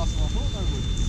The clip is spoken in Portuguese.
Nossa, não foi um.